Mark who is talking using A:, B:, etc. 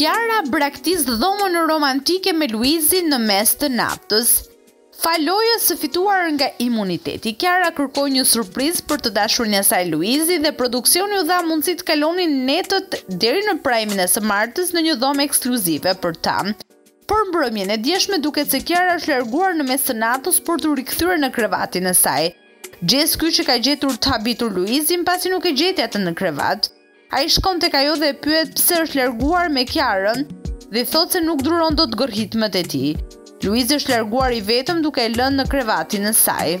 A: Kjara braktis dhomën romantike me Luizin në mes të natës. Falë lojës së fituar nga imuniteti, Kjara kërkoi një surprizë për të dashurin e saj Luizi dhe produksioni u dha mundësi të kalonin netët deri në prajmin e së martës në një dhomë ekskluzive për ta. Por mbrëmjen e djeshme duket se Kjara është larguar në mes të natës për t'u rikthyer në krevatin e saj. Gjest ky që ka gjetur të habitur Luizin pasi nuk e gjeti atë në krevat. Ai shkon tek ajo dhe e pyet pse është larguar me Kjarën që i thotë se nuk duron dot gërhitjet e tij. Luizi është larguar i vetëm duke e lënë në krevatin e saj.